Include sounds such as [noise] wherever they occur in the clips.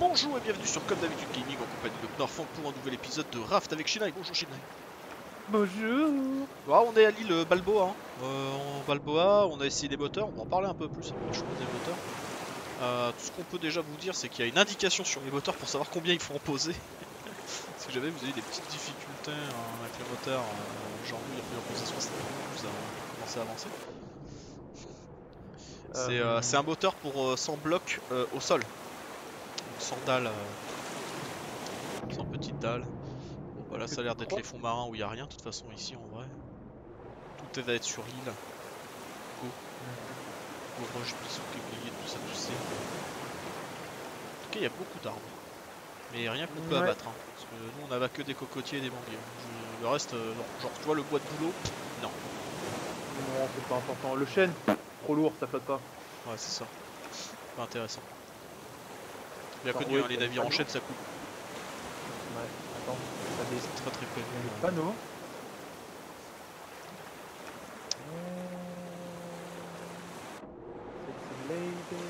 Bonjour et bienvenue sur Comme d'habitude Gaming en compagnie de Knorfang pour un nouvel épisode de Raft avec Shinai. Bonjour Shinai. Bonjour on est à l'île Balboa. hein. Euh, en Balboa, on a essayé des moteurs, on va en parler un peu plus après choix des moteurs. Euh, tout ce qu'on peut déjà vous dire, c'est qu'il y a une indication sur les moteurs pour savoir combien il faut en poser. [laughs] si jamais vous avez des petites difficultés euh, avec les moteurs, euh, genre il a en poser 60 vous avez commencé à avancer. C'est Euh, c'est un moteur pour euh, 100 blocs au sol. Donc 100 dalles. euh, 100 petites dalles. Bon bah là ça a l'air d'être les fonds marins où il n'y a rien de toute façon ici en vrai. Tout va être sur l'île. Go. Go roche, bisous, kéblier, tout ça tu sais. En tout cas il y a beaucoup d'arbres. Mais rien qu'on peut Ouais. abattre. hein, parce que nous on avait que des cocotiers et des manguiers. Je- Le reste, euh, non. Genre tu vois le bois de boulot Non. Non, c'est pas important. Le chêne, trop lourd, ça flotte pas. Ouais c'est ça. Pas intéressant. Bien connu, les navires en chaîne ça coule. Ouais, attends. T'as des, très très panneaux. Sexy lady.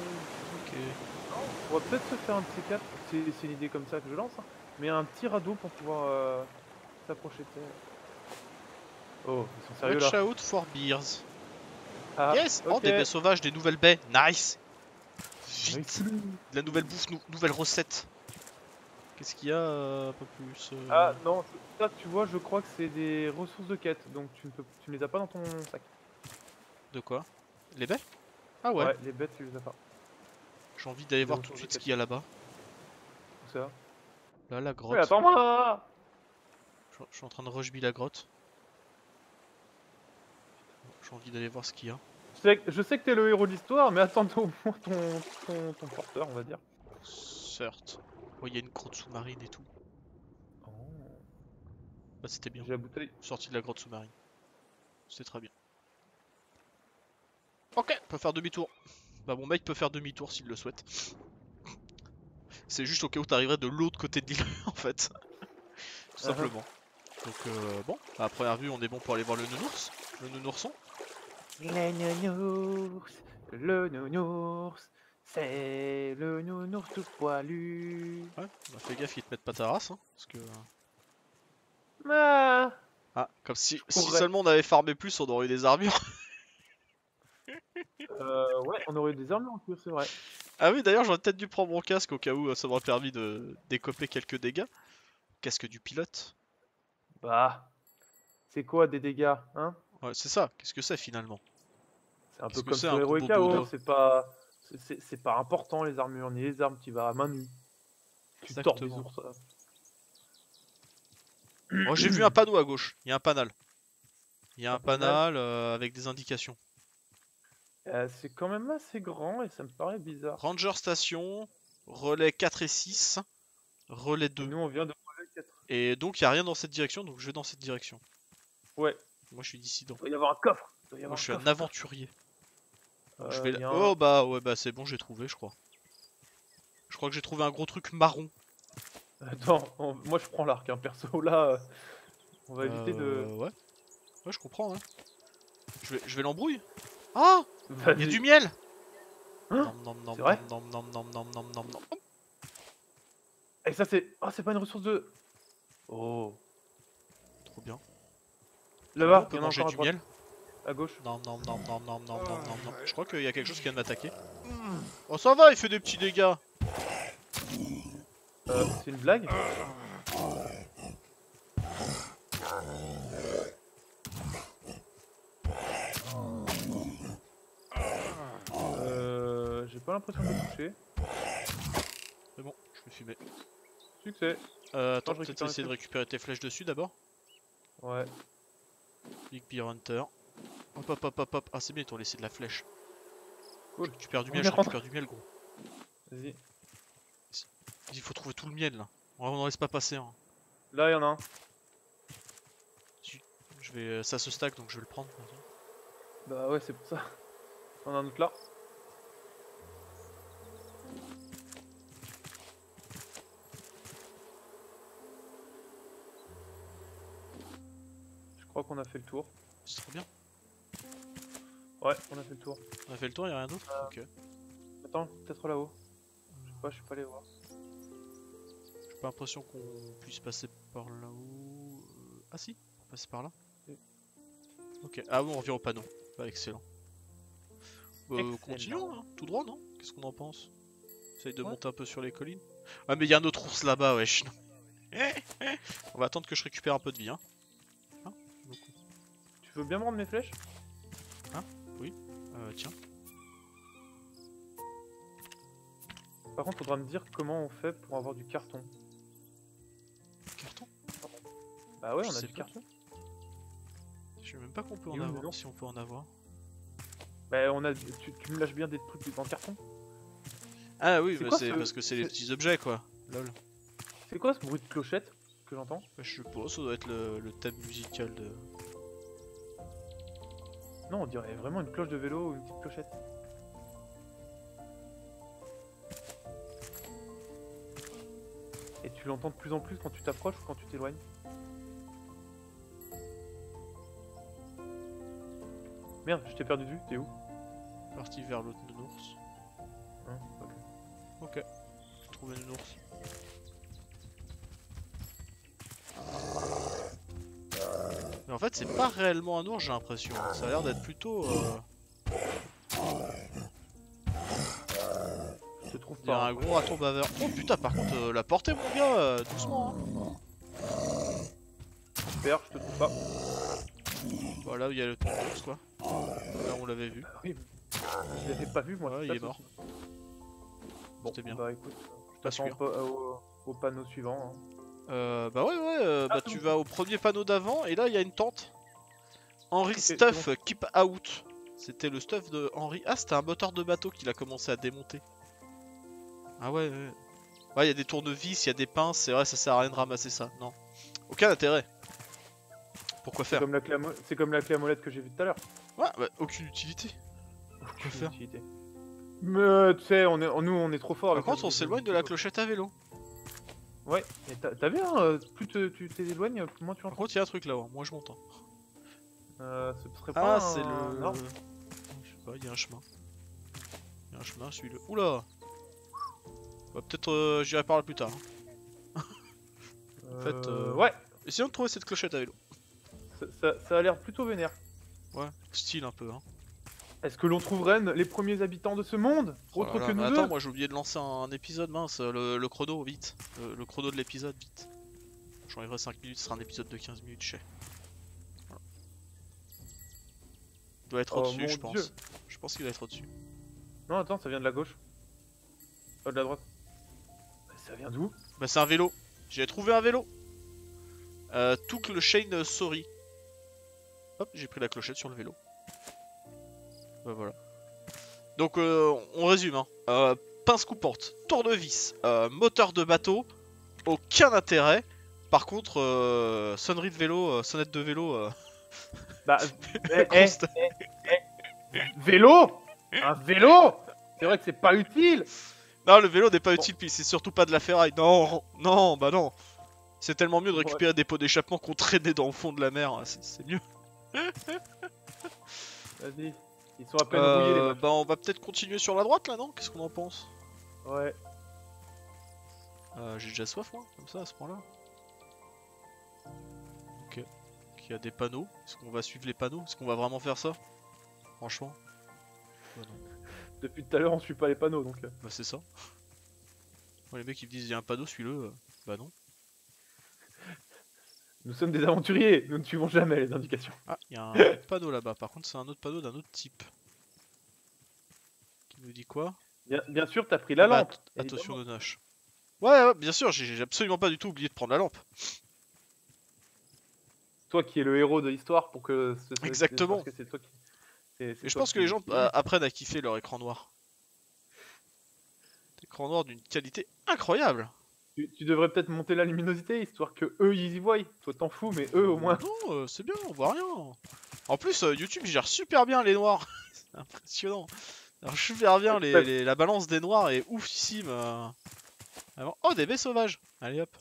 Ok. On va peut-être se faire un petit cap. C'est c'est une idée comme ça que je lance. hein. Mais un petit radeau pour pouvoir euh, s'approcher de terre. Oh, ils sont sérieux Watch là. out for beers. Ah, yes Oh, des baies sauvages, des nouvelles baies. Nice Vite. De la nouvelle bouffe, nou- nouvelle recette. Qu'est-ce qu'il y a euh, un peu plus euh, Ah non, ça tu vois, je crois que c'est des ressources de quête, donc tu ne, peux, tu ne les as pas dans ton sac. De quoi? Les baies? Ah ouais, les bêtes tu les as pas. J'ai envie d'aller voir tout de suite ce qu'il y a là-bas. Tout ça? Là, la grotte. Attends-moi je, je suis en train de rush la grotte. J'ai envie d'aller voir ce qu'il y a. je sais, que- je sais que t'es le héros de l'histoire, mais attends au moins ton, ton, ton porteur, on va dire. Certes. Oh, il y a une grotte sous-marine et tout. Bah, c'était bien. J'ai la bouteille. Sorti de la grotte sous-marine. C'est très bien. Ok, on peut faire demi-tour. Bah mon mec peut faire demi-tour s'il le souhaite. C'est juste au cas où t'arriverais de l'autre côté de l'île [laughs] en fait. Tout Uh-huh. simplement. Donc euh, bon, à première vue on est bon pour aller voir le nounours. Le nounourson. Le nounours, le nounours, c'est le nounours tout poilu. Ouais, bah fais gaffe qu'il te mette pas ta race. Hein, parce que... Ah Ah, comme si, si seulement on avait farmé plus on aurait eu des armures. [laughs] euh, ouais, on aurait eu des armes en plus, c'est vrai. ah oui d'ailleurs j'aurais peut-être dû prendre mon casque au cas où euh, ça m'aurait permis de décoper quelques dégâts. Casque du pilote. Bah, c'est quoi des dégâts, hein? Ouais, c'est ça. Qu'est-ce que c'est finalement? C'est un peu comme c'est, sur un Hero et combo KO, Bodo c'est pas, c'est- pas important les armures ni les armes, tu vas à main nue. Tu tords des ours. [clears throat] j'ai vu un panneau à gauche. Il y a un panel. Il y a un Un panel euh, avec des indications. Euh, c'est quand même assez grand et ça me paraît bizarre. Ranger station, relais 4 et 6, relais 2. Nous on vient de relais 4. Et donc il n'y a rien dans cette direction, donc je vais dans cette direction. Ouais, Moi je suis dissident. il doit y avoir un coffre. Il doit y Moi je suis un un aventurier. Donc, je Euh, vais là- un- Oh bah ouais bah c'est bon j'ai trouvé je crois. Je crois que j'ai trouvé un gros truc marron. Attends, on- moi je prends l'arc, hein, perso [laughs] là. euh, On va éviter Euh, de. Ouais. Ouais je comprends hein. Je vais, je vais l'embrouille. Ah Il y a du miel Hein Nom, nom, nom, vrai nom, nom, nom, nom, nom, nom, nom. Et ça c'est. Ah, c'est pas une ressource de. Oh. Trop bien. Là-bas, on peut il y en a manger encore du miel à gauche. Non, non, non, non, non, non, non, non, non. Je crois qu'il y a quelque chose qui vient de m'attaquer. Oh, ça va, il fait des petits dégâts. Euh, c'est une blague Euh, j'ai pas l'impression de le toucher. C'est bon, je me suis mis. Succès. Euh, attends, je les essayer de récupérer tes flèches dessus d'abord. Ouais. Big Beer Hunter. Hop, hop, hop, hop, hop. Ah, c'est bien, ils t'ont laissé de la flèche. Cool. Je récupère du miel, je rentre. récupère du miel, gros. Vas-y. Il faut trouver tout le miel là. On n'en laisse pas passer. Hein. Là, il y en a un. Je vais... euh, Ça se stack donc je vais le prendre. Bah ouais, c'est pour ça. On a un autre là. Crois qu'on a fait le tour. C'est trop bien. Ouais, on a fait le tour. On a fait le tour, y'a rien d'autre Ok. Attends, peut-être là-haut. Je sais pas, je suis pas allé voir. pas l'impression qu'on puisse passer par là-haut. Euh, Ah si, on passer par là. Oui. Ok, ah bon, on revient au panneau. Bah, excellent. Excellent. continuons, hein, tout droit, non? Qu'est-ce qu'on en pense? Essaye de Ouais. monter un peu sur les collines. Ah, mais il y a un autre ours là-bas, wesh. [laughs] on va attendre que je récupère un peu de vie, hein. Tu veux bien me rendre mes flèches euh, tiens. Par contre, faudra me dire comment on fait pour avoir du carton. Carton Bah ouais, Je on a du pas. carton. Je sais même pas qu'on peut en avoir, si on peut en avoir. Bah on a. Tu, tu me lâches bien des trucs en carton Ah oui, C'est bah, ce- parce que c'est les petits objets, quoi. Lol. C'est quoi ce bruit de clochette que j'entends? Bah, je sais pas, ça doit être le, le thème musical de... Non, on dirait vraiment une cloche de vélo ou une petite clochette. Et tu l'entends de plus en plus quand tu t'approches ou quand tu t'éloignes Merde, je t'ai perdu de vue, t'es où? Parti vers l'autre nounours. Hein, ok. Ok. J'ai trouvé le nounours. Fait, c'est pas réellement un ours, j'ai l'impression. Ça a l'air d'être plutôt. Euh... Je trouve Il y a pas. un gros raton baveur. Oh putain, par contre, euh, la portée, mon gars, euh, doucement. Hein. Super, je te trouve pas. Voilà où il y a le nounours, quoi. Là, on l'avait vu. Oui, je l'avais pas vu moi. Ouais, il est mort. Bon, C'était bien. bah écoute, je Pas t'attends au- au panneau suivant. hein. Euh, bah ouais, ouais, euh, Ah, bah tu vas au premier panneau d'avant et là il y a une tente. Henry Stuff Keep Out. C'était le stuff de Henry. Ah, c'était un moteur de bateau qu'il a commencé à démonter. Ah ouais, ouais. Ouais, il y a des tournevis, il y a des pinces, c'est vrai, ça sert à rien de ramasser ça. Non. Aucun intérêt. Pourquoi faire c'est comme la clé à molette que j'ai vue tout à l'heure. Ouais, bah, aucune utilité. Aucune faire utilité. Mais euh, tu sais, on est, nous on est trop fort. Par contre, on s'éloigne de la clochette à vélo. Ouais, et t'as vu, hein, euh, plus te- tu t'éloignes, plus moins tu Par entends. contre, il y a un truc là-haut, moi je m'entends. Euh, ce serait pas Ah, un- c'est le. non Je sais pas, il y a un chemin. Il y a un chemin, suis-le. Oula Bah, Peut-être euh, j'irai par là plus tard. hein. fait, euh, Ouais, Essayons de trouver cette clochette à vélo. ça, ça- ça a l'air plutôt vénère. Ouais, style un peu. Hein. Est-ce que l'on trouverait les premiers habitants de ce monde Oh Autre que nous attends, deux moi j'ai oublié de lancer un épisode, mince, le, le chrono, vite. Le, le chrono de l'épisode, vite. J'enlèverai 5 minutes, ce sera un épisode de 15 minutes, je sais. Voilà. Il doit être Oh, au-dessus, je pense. Dieu. Je pense qu'il doit être au-dessus. Non, attends, ça vient de la gauche. Pas de la droite. Ça vient d'où? Bah c'est un vélo. J'ai trouvé un vélo. Euh, tout le chain sorry. Hop, j'ai pris la clochette sur le vélo. Bah voilà. Donc euh, on résume. Hein. Euh, pince coupante, tournevis, euh, moteur de bateau, aucun intérêt. Par contre, euh, sonnerie de vélo, sonnette de vélo. [laughs] Bah, [laughs] eh, eh, constat- vélo Un vélo C'est vrai que c'est pas utile Non, le vélo n'est pas Bon. utile, puis c'est surtout pas de la ferraille. Non, non, bah non. C'est tellement mieux de récupérer des pots d'échappement qu'on traînait dans le fond de la mer. hein, c'est mieux. Vas-y. Ils sont à peine rouillés les Euh, meufs. bah on va peut-être continuer sur la droite là, non? Qu'est-ce qu'on en pense? Ouais. Euh, J'ai déjà soif moi, comme ça à ce point-là. Ok. Il y a des panneaux. Est-ce qu'on va suivre les panneaux? Est-ce qu'on va vraiment faire ça? Franchement Bah non. Depuis tout à l'heure, on suit pas les panneaux donc. euh. Bah c'est ça. Les mecs ils me disent il y a un panneau, suis-le. Bah non. Nous sommes des aventuriers, nous ne suivons jamais les indications. Ah, il y a un [laughs] autre panneau là-bas. Par contre c'est un autre panneau d'un autre type. Qui nous dit quoi? Bien, bien sûr, t'as pris la Ah bah, lampe. att- Attention Noche. Ouais, ouais, bien sûr, j'ai absolument pas du tout oublié de prendre la lampe. Toi qui es le héros de l'histoire pour que. ce- Exactement. que c'est toi qui. c'est Et je pense que les gens euh, apprennent à kiffer leur écran noir. Écran noir d'une qualité incroyable. Tu, tu devrais peut-être monter la luminosité histoire que eux ils y voient. Toi t'en fous, mais eux au moins. Non, euh, c'est bien, on voit rien. En plus, euh, YouTube gère super bien les noirs. [laughs] c'est impressionnant. Alors, super bien, les, la balance des noirs est oufissime. euh. Vraiment. Oh, des baies sauvages. Allez hop.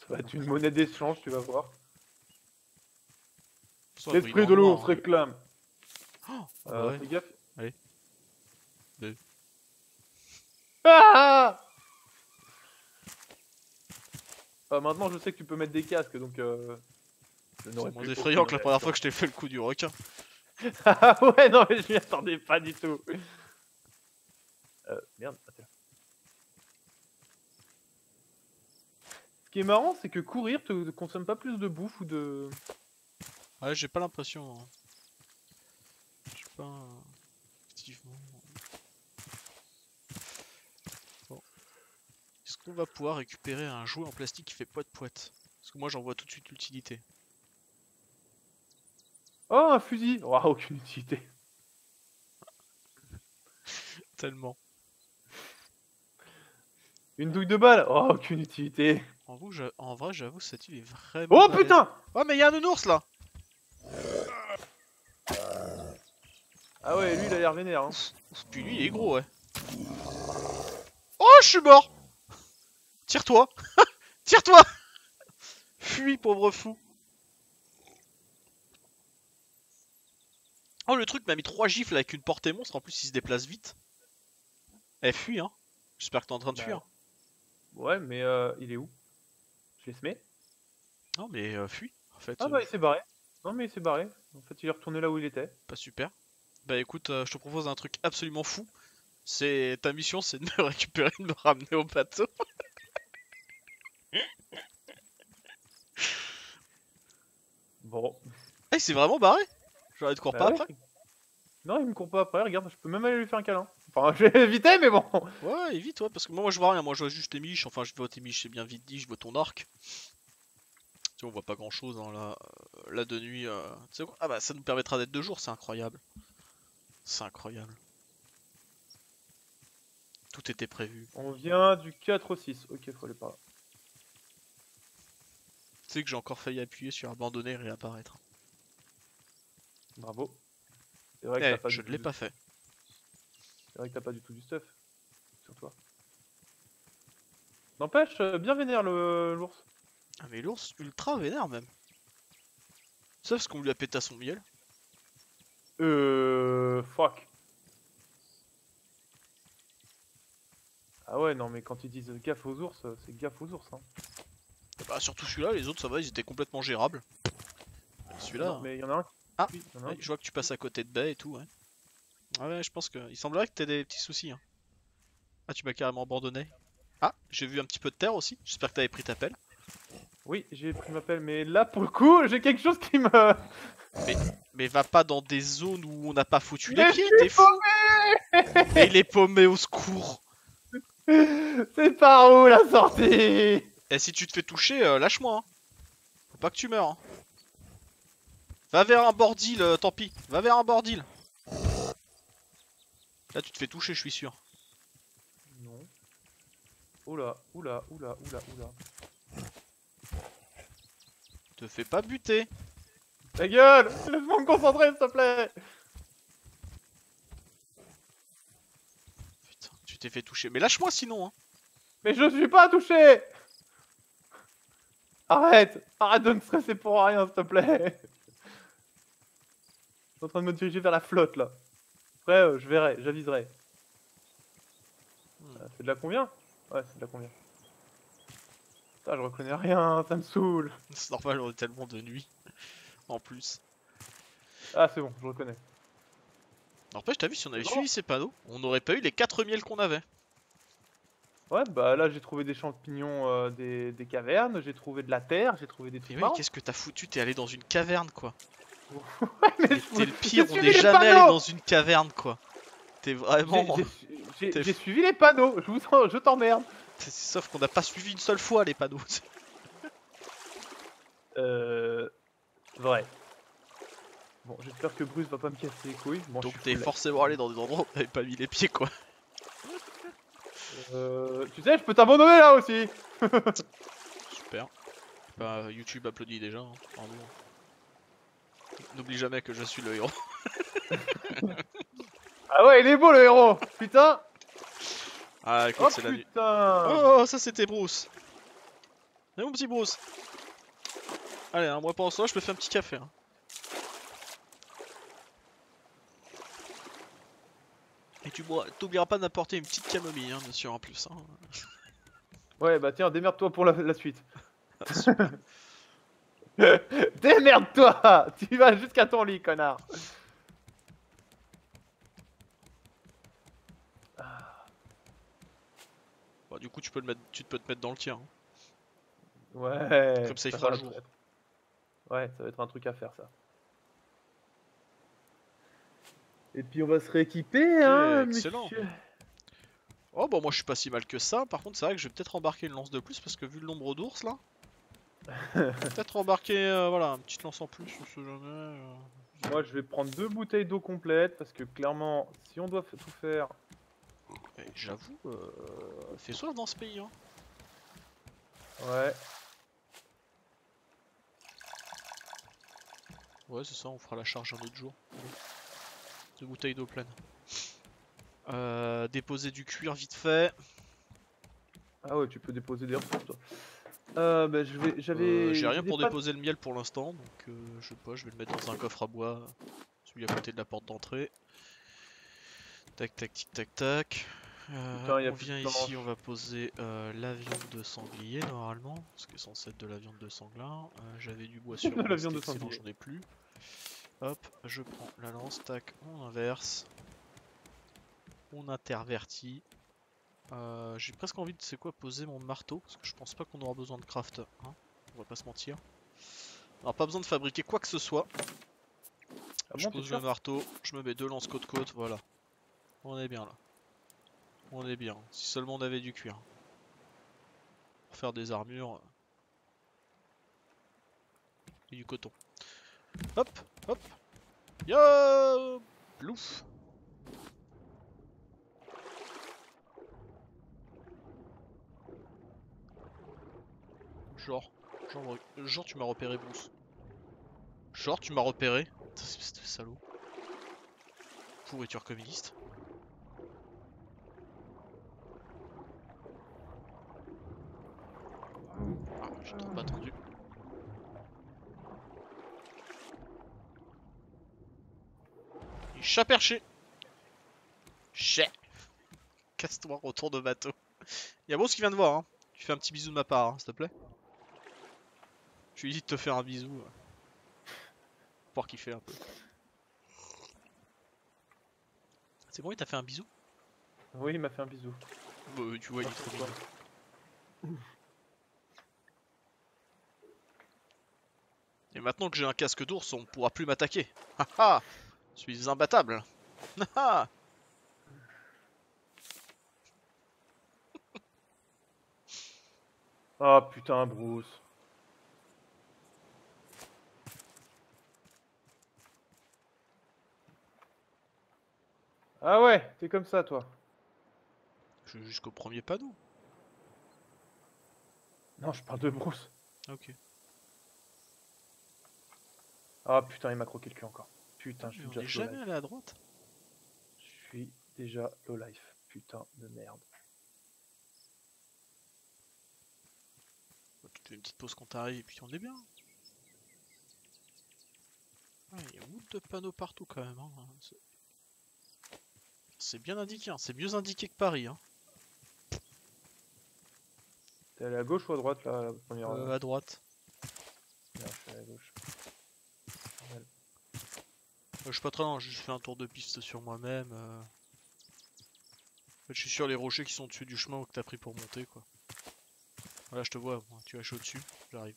Ça va être une monnaie d'échange, tu vas voir. L'esprit de se hein. réclame. Oh, ah Euh, bah ouais. Fais gaffe. Allez. Deux. Ah Ah, maintenant je sais que tu peux mettre des casques donc euh... C'est moins effrayant que la première fois que je t'ai fait le coup du requin. Ah ouais, non, mais je m'y attendais pas du tout. Euh, merde, attends. Ce qui est marrant, c'est que courir te, consomme pas plus de bouffe ou de. Ouais, j'ai pas l'impression. hein. Je sais pas. Effectivement. Bon. Est-ce qu'on va pouvoir récupérer un jouet en plastique qui fait poète poète Parce que moi j'en vois tout de suite l'utilité. Oh, un fusil Oh, [laughs] aucune utilité. [laughs] Tellement. Une douille de balle Oh, aucune utilité. En, vous, j'a- en vrai, j'avoue, cette île est vraiment. Oh putain Oh, mais il y a un nounours là Ah ouais, lui il a l'air vénère. Hein. Puis lui, il est gros, ouais. Oh, je suis mort Tire-toi [laughs] Tire-toi Fuis, pauvre fou Oh, le truc m'a mis trois gifles avec une portée monstre, en plus il se déplace vite. Eh, fuis, hein J'espère que t'es en train de Bah, fuir. Ouais, mais euh, il est où? Je les mets Non, mais euh, fuis, en fait. Ah euh, bah il s'est barré. Non mais il s'est barré. En fait, il est retourné là où il était. Pas super. Bah écoute, euh, je te propose un truc absolument fou. C'est ta mission, c'est de me [laughs] récupérer, de me ramener au bateau. [laughs] Bon. Eh, c'est vraiment barré J'aurais de cours Bah pas ouais. après Non, il me court pas après. Regarde, je peux même aller lui faire un câlin. Enfin, [laughs] je vais éviter, mais bon. Ouais, évite, ouais, parce que moi, moi je vois rien, moi je vois juste tes miches, enfin je vois tes miches, c'est bien vite dit, je vois ton arc. Tu vois, on voit pas grand chose hein, là, euh, là de nuit. euh, tu sais quoi Ah bah ça nous permettra d'être de jour, c'est incroyable. C'est incroyable. Tout était prévu. On vient du 4 au 6. Ok, faut aller par là. Tu sais que j'ai encore failli appuyer sur abandonner et réapparaître. Bravo. C'est vrai que Eh, t'as pas je du ne l'ai tout- pas fait. C'est vrai que t'as pas du tout du stuff sur toi. N'empêche, euh, bien vénère le l'ours. Ah mais l'ours ultra vénère même. Sauf ce qu'on lui a pété à son miel. Euh. Fuck. Ah ouais, non, mais quand ils disent gaffe aux ours, euh, c'est gaffe aux ours. Hein. Bah surtout celui-là, les autres ça va, ils étaient complètement gérables. Celui-là, Non, mais il y en a un. Ah, oui, y en a un ouais, je vois que tu passes à côté de baie et tout, ouais. Ah ouais, je pense que... Il semblerait que t'aies des petits soucis. Hein. Ah, tu m'as carrément abandonné. Ah, j'ai vu un petit peu de terre aussi. J'espère que t'avais pris ta pelle. Oui, j'ai pris ma pelle, mais là pour le coup, [laughs] j'ai quelque chose qui me. Mais va pas dans des zones où on n'a pas foutu les Mais pieds, t'es fou Mais il est paumé au secours [laughs] C'est par où la sortie? Et si tu te fais toucher, euh, lâche-moi. hein. Faut pas que tu meurs. hein. Va vers un bordil, euh, tant pis. Va vers un bordil. Là, tu te fais toucher, je suis sûr. Non. Oula, oula, oula, oula, oula. Te fais pas buter. Ta gueule Laisse-moi me concentrer, s'il te plaît Putain, tu t'es fait toucher. Mais lâche-moi sinon. Hein. Mais je suis pas touché Arrête Arrête de me stresser pour rien, s'il te plaît Je suis en train de me diriger vers la flotte, là. Après, euh, je verrai, j'aviserai. Euh, C'est de la combien? Ouais, c'est de la combien? Putain, je reconnais rien, ça me saoule C'est normal, on est tellement de nuit. En plus. Ah, c'est bon, je reconnais. N'empêche, t'as vu, si on avait suivi ces panneaux, on n'aurait pas eu les 4 miels qu'on avait. Ouais, bah là, j'ai trouvé des champignons, euh, des, des cavernes, j'ai trouvé de la terre, j'ai trouvé des Mais trucs oui, marrants. qu'est-ce que t'as foutu T'es allé dans une caverne, quoi. [laughs] mais Mais je- T'es le pire, on n'est jamais allé dans une caverne, quoi. T'es vraiment... J'ai- suivi les panneaux, je vous je t'emmerde. Sauf qu'on n'a pas suivi une seule fois les panneaux. [laughs] Euh. Vrai. Bon, j'espère que Bruce va pas me casser les couilles. Bon, Donc t'es forcément allé dans des endroits où t'avais pas mis les pieds, quoi. Euh, tu sais, je peux t'abandonner là aussi. [laughs] Super. Bah, YouTube applaudit déjà. hein. Bravo. N'oublie jamais que je suis le héros. [laughs] Ah ouais, il est beau le héros. Putain. Ah, écoute, Oh c'est la nuit. putain. Oh, ça c'était Bruce. Et mon petit Bruce. Allez, hein, moi pendant ce temps, je me fais un petit café. hein. Et tu t'oublieras pas d'apporter une petite camomille, hein, bien sûr, en plus. Hein. [laughs] Ouais, bah tiens, démerde-toi pour la, la suite. [laughs] Démerde-toi Tu vas jusqu'à ton lit, connard Bah, du coup, tu peux, le mettre, tu peux te mettre dans le tien. hein. Ouais. Comme ça, il fera jour. Ouais, ça va être un truc à faire, ça. Et puis on va se rééquiper, hein, excellent. monsieur. Oh, bon, moi je suis pas si mal que ça. Par contre, c'est vrai que je vais peut-être embarquer une lance de plus parce que vu le nombre d'ours là. [laughs] peut-être embarquer euh, voilà, une petite lance en plus, on sait jamais. euh. Moi, je vais prendre deux bouteilles d'eau complètes parce que clairement, si on doit tout faire, J'avoue, euh, fait soif dans ce pays. Hein. ouais. Ouais, c'est ça, on fera la charge un autre jour. Deux bouteilles d'eau pleine. Euh, déposer du cuir vite fait. Ah ouais, tu peux déposer des ressources, toi. Euh, bah, vais, j'avais. Euh, J'ai rien pour déposer le miel pour l'instant, donc je sais pas, je vais le mettre dans un coffre à bois, celui à côté de la porte d'entrée. Tac tac tic tac tac. Euh, Putain, on vient de ici, on va poser euh, la viande de sanglier normalement, ce qui est censé être de la viande de sanglin. Euh, J'avais du bois [laughs] sur De la moi, de j'en ai plus. Hop, je prends la lance, tac, on inverse. On intervertit. Euh, J'ai presque envie de, c'est quoi, poser mon marteau, parce que je pense pas qu'on aura besoin de craft. Hein on va pas se mentir. Alors pas besoin de fabriquer quoi que ce soit. Ah je bon, pose le marteau, je me mets deux lances côte côte, voilà. On est bien là. On est bien. Si seulement on avait du cuir. Pour faire des armures. Et du coton. Hop, hop. Yo Plouf Genre, genre, genre tu m'as repéré Bruce. Genre tu m'as repéré. Putain, salaud. Pourriture communiste. Ah, j'ai trop pas attendu. Il chat perché. Chat. Casse-toi, retour de bateau. [laughs] Y'a Bruce qui vient de voir, hein. Tu fais un petit bisou de ma part, hein, s'il te plaît. Je lui dit de te faire un bisou. euh, Pour kiffer un peu. C'est bon, il t'a fait un bisou? Oui, il m'a fait un bisou. Bah, tu vois, il est trop mignon. Et maintenant que j'ai un casque d'ours, on ne pourra plus m'attaquer. Haha Je suis imbattable. [laughs] [laughs] Ah putain, Bruce. Ah ouais, t'es comme ça, toi. Je suis jusqu'au premier panneau. Non, je parle de Bruce. Ok. Ah putain, il m'a croqué le cul encore. Putain, je suis déjà jamais allé à droite. Je suis déjà low life. Putain de merde. Tu fais une petite pause quand t'arrives et puis on est bien. Ouais, il y a beaucoup de panneaux partout quand même. hein. C'est- bien indiqué, hein. c'est mieux indiqué que Paris. Hein. T'es allé à gauche ou à droite là, la première Euh, à droite. Merde, je suis allé à gauche. Euh, je suis pas très loin, j'ai juste fait un tour de piste sur moi-même. euh. En fait, je suis sur les rochers qui sont dessus du chemin que t'as pris pour monter quoi. Voilà, je te vois, moi. tu vas chaud dessus, j'arrive.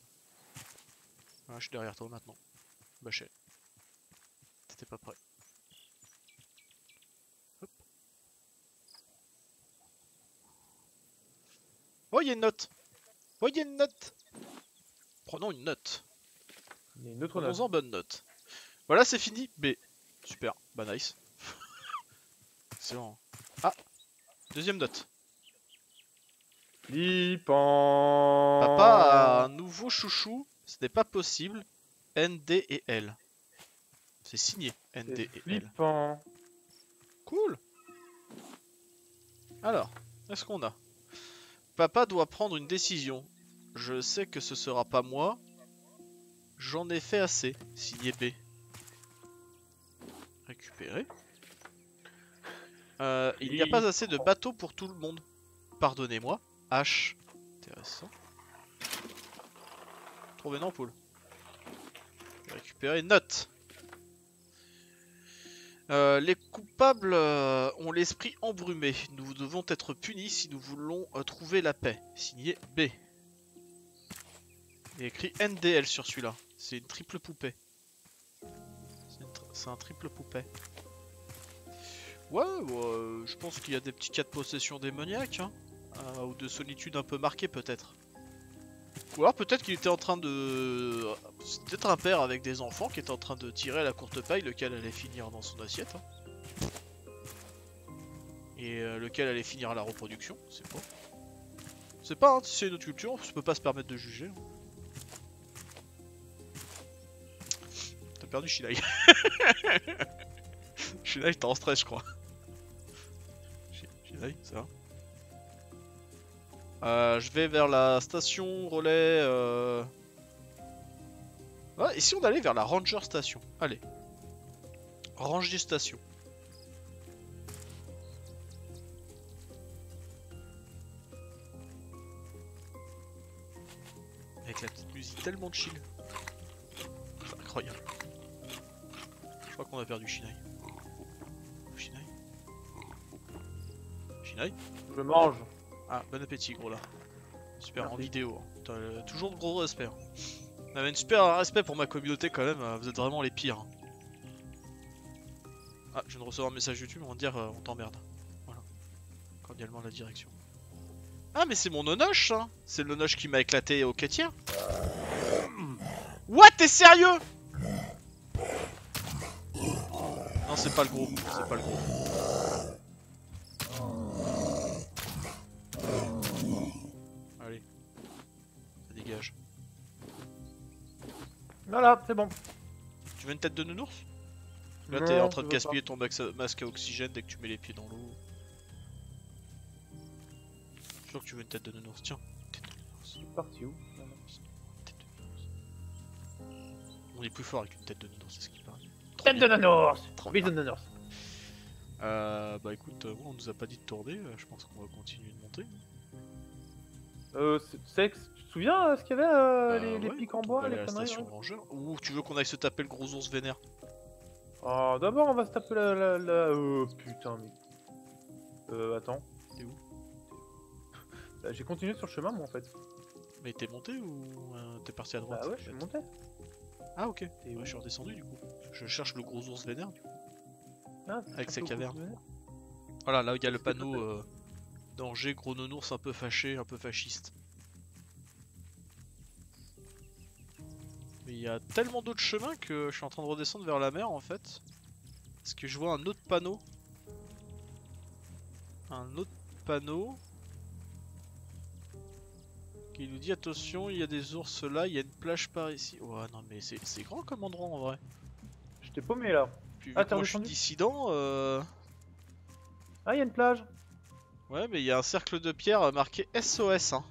Voilà, je suis derrière toi maintenant. Bachet. T'étais pas prêt. Hop. Oh, il y a une note Oh, il y a une note Prenons une note. Il y a une autre note. Prenons-en bonne note. Voilà, c'est fini. B. Super. Bah, nice. [laughs] Excellent. Ah Deuxième note. Flippant. Papa a un nouveau chouchou. Ce n'est pas possible. ND et L. C'est signé ND C'est et L. flippant. Cool. Alors, qu'est-ce qu'on a? Papa doit prendre une décision. Je sais que ce sera pas moi. J'en ai fait assez. Signé B. Récupérer. Euh, il n'y a pas assez de bateaux pour tout le monde. Pardonnez-moi. H. Intéressant. Trouver une ampoule. Récupérer note. Euh, les coupables euh, ont l'esprit embrumé. Nous devons être punis si nous voulons euh, trouver la paix. Signé B. Il y a écrit NDL sur celui-là. C'est une triple poupée. C'est un triple poupée. Ouais, ouais, je pense qu'il y a des petits cas de possession démoniaque. Hein. Euh, ou de solitude un peu marquée peut-être. Ou alors peut-être qu'il était en train de... C'est peut-être un père avec des enfants qui était en train de tirer à la courte paille lequel allait finir dans son assiette. hein. Et euh, lequel allait finir à la reproduction, c'est pas. C'est pas, hein, c'est une autre culture, on peut pas se permettre de juger. hein. Perdu Shinai. Shinai, t'es en stress, je crois. Shi- Shinai, ça va Euh, Je vais vers la station relais. Euh... Ouais, et si on allait vers la Ranger Station? Allez. Ranger Station. Avec la petite musique tellement chill. C'est incroyable. Je crois qu'on a perdu Shinai. Shinai Shinai Je mange. Ah, bon appétit, gros là. Super, en vidéo. hein. T'as, euh, toujours de gros respect. hein. On avait une super respect pour ma communauté quand même, euh, vous êtes vraiment les pires. hein. Ah, je viens de recevoir un message YouTube, on va dire euh, on t'emmerde. Voilà. Cordialement la direction. Ah, mais c'est mon nonoche, hein C'est le nonoche qui m'a éclaté au quêtière. What T'es sérieux? Non, c'est pas le gros, c'est pas le gros. Allez. Ça dégage. Voilà, c'est bon. Tu veux une tête de nounours? Là, t'es en train de gaspiller ton masque à oxygène dès que tu mets les pieds dans l'eau. Je suis sûr que tu veux une tête de nounours. Tiens, tête de nounours. C'est parti où Tête de nounours. On est plus fort avec une tête de nounours, c'est ce qu'il paraît. Trop Tête de Trop Bise de. Nanos. Euh, bah écoute, euh, on nous a pas dit de tourner, euh, je pense qu'on va continuer de monter. Euh, c'est- tu te souviens euh, ce qu'il y avait euh, Euh, les, les ouais, pics en bois, les conneries station ouais. ranger. Ou tu veux qu'on aille se taper le gros ours vénère? Ah, D'abord, on va se taper la. la, la... Oh putain, mais. Euh, attends. T'es où? Bah, J'ai continué sur le chemin, moi en fait. Mais t'es monté ou euh, t'es parti à droite? Bah ouais, je suis monté. Ah ok, T'es Ouais, je suis redescendu du coup. Je cherche le gros ours vénère du coup. Ah, Avec sa caverne. Voilà, là il y a le panneau euh, danger, gros nounours un peu fâché, un peu fasciste. Mais il y a tellement d'autres chemins que je suis en train de redescendre vers la mer en fait. Parce que je vois un autre panneau. Un autre panneau. Qui nous dit attention, il y a des ours là, il y a une plage par ici. Ouais, non mais c'est grand comme endroit en vrai. J'étais paumé là. Puis Ah, moi je suis dissident, euh... Ah, il y a une plage. Ouais, mais il y a un cercle de pierre euh, marqué SOS. Hein.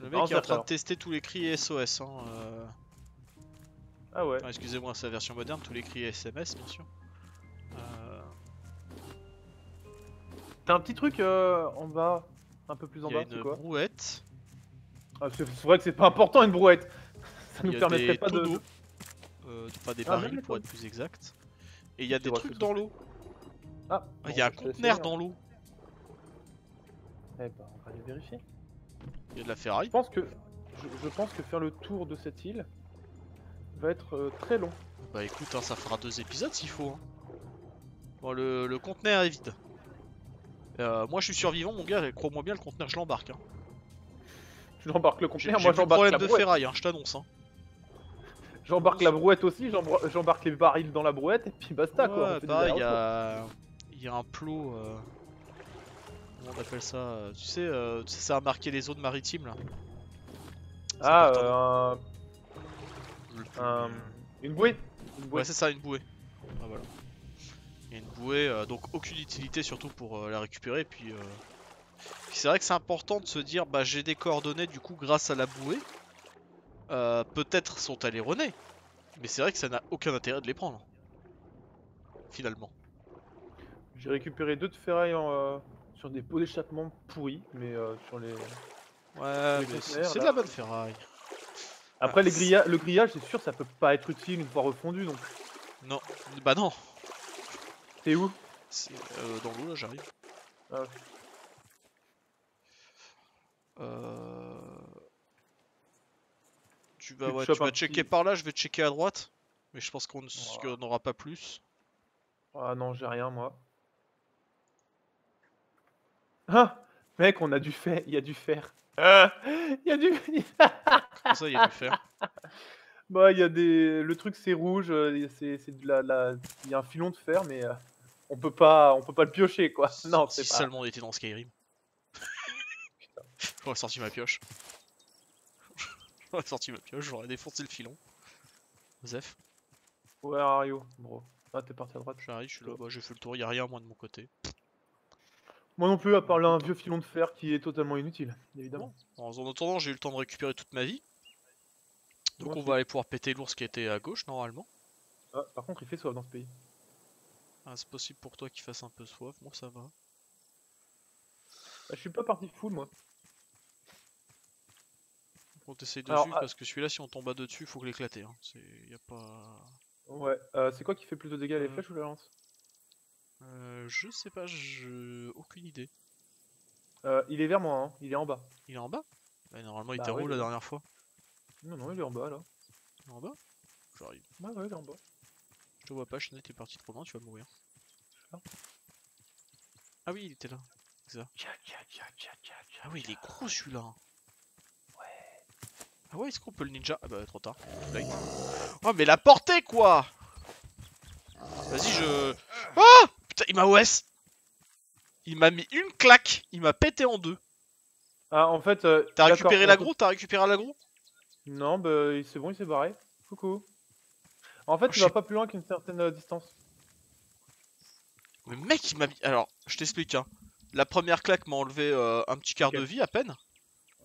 Le mec est en train de tester tous les cris SOS. Hein. euh. Ah ouais. Enfin, excusez-moi, c'est la version moderne, tous les cris SMS, bien sûr. Euh, T'as un petit truc euh, en bas, un peu plus en Il y a bas, c'est une quoi brouette. ah, C'est c'est vrai que c'est pas important une brouette. [laughs] Ça nous permettrait pas de. Euh, enfin, des Ah, barils pour être plus exact. Et il y a des trucs dans l'eau. Ah, Ah, Il y a un conteneur finir. dans l'eau. Eh ben, on va aller vérifier. Il y a de la ferraille. Je pense que je, je pense que faire le tour de cette île va être euh, très long. Bah écoute, hein, ça fera deux épisodes s'il faut. hein. Bon, le, le conteneur est vide. Euh, moi je suis survivant, mon gars, crois-moi bien, le conteneur je l'embarque. Hein. Tu embarques le conteneur, moi de j'embarque problème la de brouette. ferraille, hein, je t'annonce. Hein. J'embarque la brouette aussi, j'embarque les barils dans la brouette et puis basta quoi. Ouais, il y a... il y a un plot. euh, Comment on appelle ça euh, Tu sais, euh, ça a marqué les zones maritimes là. Ah, euh, un- une bouée. Une bouée. Ouais, c'est ça, une bouée. Ah, voilà. Il y a une bouée, euh, donc aucune utilité surtout pour euh, la récupérer. Puis, euh, puis c'est vrai que c'est important de se dire, bah j'ai des coordonnées du coup grâce à la bouée. Peut-être sont-elles erronées, mais c'est vrai que ça n'a aucun intérêt de les prendre. Finalement. J'ai récupéré deux de ferraille en, sur des pots d'échappement pourris, mais sur les. Ouais, c'est de la bonne ferraille. Après Ah, les c'est- grilla- le grillage, c'est sûr, ça peut pas être utile une fois refondu, donc. Non, bah non. T'es où? Euh, dans l'eau là, j'arrive. Ah. Euh... Tu vas, Tu ouais, vas checker par là, je vais checker à droite. Mais je pense qu'on Voilà. n'aura pas plus. Ah non, j'ai rien moi. Ah Mec, on a du fer, il y a du fer. Ah Il y a du. Ça, il y a du fer. bah, il y a des. Le truc c'est rouge, euh, c'est c'est de la. la- Il y a un filon de fer, mais euh, on peut pas, on peut pas le piocher quoi. Non, si c'est pas. seulement on était dans Skyrim. [laughs] J'aurais sorti ma pioche. [laughs] J'aurais sorti ma pioche, j'aurais défoncé le filon. Zef, Where are you, bro? Ah, t'es parti à droite. j'arrive, je suis là, bah, j'ai fait le tour, y a rien moi de mon côté. Moi non plus, à part là un vieux filon de fer qui est totalement inutile, évidemment. En en attendant, j'ai eu le temps de récupérer toute ma vie. Donc Moi on aussi. va aller pouvoir péter l'ours qui était à gauche normalement. Ah, par contre, il fait soif dans ce pays. Ah, c'est possible pour toi qu'il fasse un peu soif, moi ça va. Ah, je suis pas parti full moi. On t'essaye dessus Alors, ah- parce que celui-là, si on tombe à deux dessus, faut que l'éclater. Hein. C'est y a pas. Ouais, euh, c'est quoi qui fait plus de dégâts, les Euh. flèches ou la lance Euh, je sais pas, je aucune idée. euh, Il est vers moi, hein. il est en bas. Il est en bas? Bah, Normalement, il Bah était ouais, la dernière fois. Non, non, il est en bas là. Il est en bas? J'arrive. Ouais, ouais, il est en bas. Je te vois pas, Chanel, t'es parti trop loin, tu vas mourir. Ah. Ah oui, il était là. Ah oui, il est gros celui-là. Ouais. Ah ouais, est-ce qu'on peut le ninja? Ah bah trop tard. Late. Oh mais la portée quoi Vas-y je... Ah Putain, il m'a OS Il m'a mis une claque, il m'a pété en deux. Ah, en fait. euh, T'as récupéré l'agro T'as récupéré l'agro Non, bah il- c'est bon, il s'est barré. Coucou. En fait, il va pas plus loin qu'une certaine euh, distance. Mais mec, il m'a mis... Alors, je t'explique hein. La première claque m'a enlevé euh, un petit quart de vie à peine.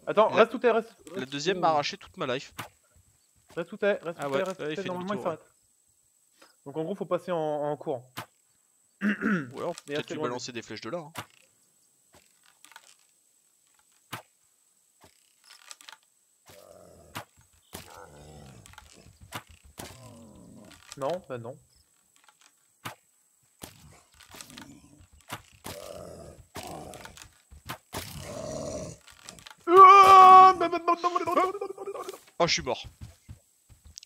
Attends, La- reste tout est, reste. La deuxième m'a arraché toute ma life. Reste tout est, reste Ah tout ouais, est, reste tout est. Normalement, il s'arrête. Donc en gros, faut passer en, en courant. [clears throat] Ou alors peut-être lui. balancer des flèches de là. hein. Non, bah non. Oh, je suis mort.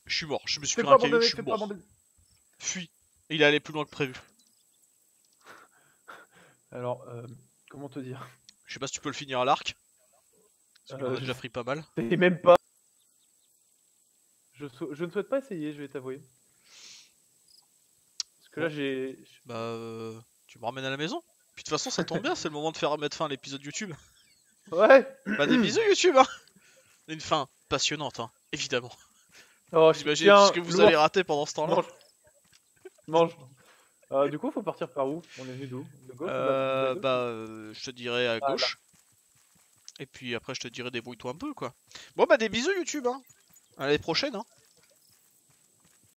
Je suis mort. Je me suis pris un caillou, je suis mort. Fuis. Il est allé plus loin que prévu. [laughs] Alors, euh, comment te dire? Je sais pas si tu peux le finir à l'arc. Parce Euh, a déjà pris pas mal. Et même pas. Je, sou- je ne souhaite pas essayer, je vais t'avouer. Parce que là, j'ai. Bah, euh, tu me ramènes à la maison. Puis de toute façon, ça tombe bien, c'est le moment de faire mettre fin à l'épisode YouTube. Ouais Bah, des bisous YouTube, hein. Une fin passionnante, hein, évidemment. Oh, J'imagine ce que vous allez rater pendant ce temps-là. Mange. Mange. Euh, du coup, faut partir par où? On est venu d'où? De gauche ou de la- de Euh, bah, euh, je te dirais à Ah, gauche. Et puis après, je te dirais débrouille-toi un peu, quoi. Bon, bah, des bisous YouTube, hein. À l'année prochaine, hein.